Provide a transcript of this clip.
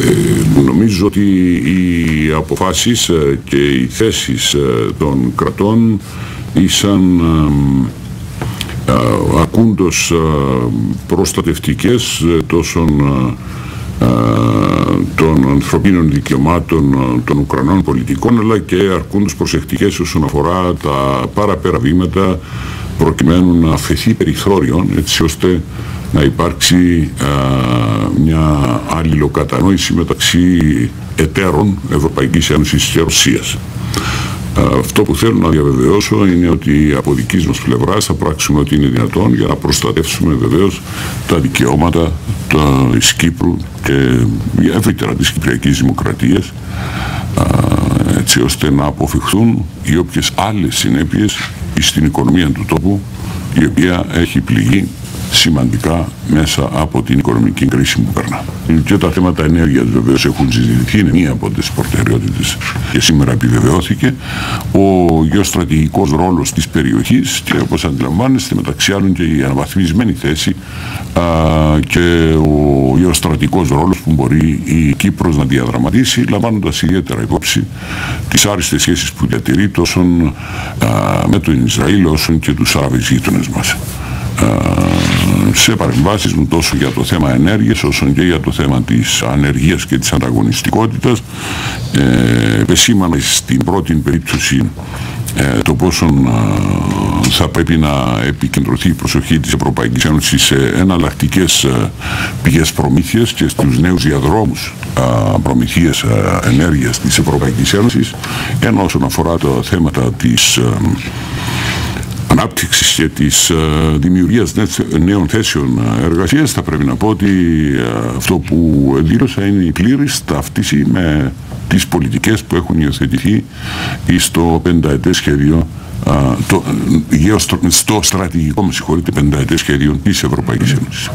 Ε, νομίζω ότι οι αποφάσεις ε, και οι θέσεις ε, των κρατών ήσαν ακούντος προστατευτικές τόσο των ανθρωπίνων δικαιωμάτων των Ουκρανών πολιτικών αλλά και αρκούντος προσεκτικές όσον αφορά τα παραπέρα βήματα προκειμένου να αφαιθεί περιθώριον έτσι ώστε να υπάρξει μια αλληλοκατανόηση μεταξύ εταίρων Ευρωπαϊκής Ένωσης και Ρωσίας. Αυτό που θέλω να διαβεβαιώσω είναι ότι από δικής μας πλευράς θα πράξουμε ό,τι είναι δυνατόν για να προστατεύσουμε βεβαίως τα δικαιώματα της Κύπρου και ευρύτερα της Κυπριακής Δημοκρατίας έτσι ώστε να αποφευχθούν οι όποιες άλλες συνέπειες στην οικονομία του τόπου η οποία έχει πληγεί σημαντικά μέσα από την οικονομική κρίση που περνά. Και τα θέματα ενέργειας βεβαίως έχουν συζητηθεί, είναι μία από τις προτεραιότητες και σήμερα επιβεβαιώθηκε. Ο γεωστρατηγικός ρόλος της περιοχής και όπως αντιλαμβάνεστε, μεταξύ άλλων και η αναβαθμισμένη θέση α, και ο γεωστρατηγικός ρόλος που μπορεί η Κύπρος να διαδραματίσει, λαμβάνοντας ιδιαίτερα υπόψη τις άριστες σχέσεις που διατηρεί τόσο α, με τον Ισραήλ όσο και τους Άραβες γείτονες μας σε παρεμβάσεις μου τόσο για το θέμα ενέργειας όσο και για το θέμα της ανεργίας και της ανταγωνιστικότητας ε, επεσήμανα στην πρώτη περίπτωση ε, το πόσο θα πρέπει να επικεντρωθεί η προσοχή της Ευρωπαϊκής Ένωσης σε εναλλακτικές ε, πηγές προμήθειας και στους νέους διαδρόμους ε, προμηθείας ε, ενέργειας της Ευρωπαϊκής Ένωσης. Ενώ όσον αφορά τα θέματα της ανάπτυξης και της uh, δημιουργίας νέων θέσεων εργασίας θα πρέπει να πω ότι uh, αυτό που δήλωσα είναι η πλήρης ταύτιση με τις πολιτικές που έχουν υιοθετηθεί στο πενταετές σχέδιο uh, το, στο στρατηγικό, με συγχωρείτε, πενταετές σχέδιο της Ευρωπαϊκής Ένωσης.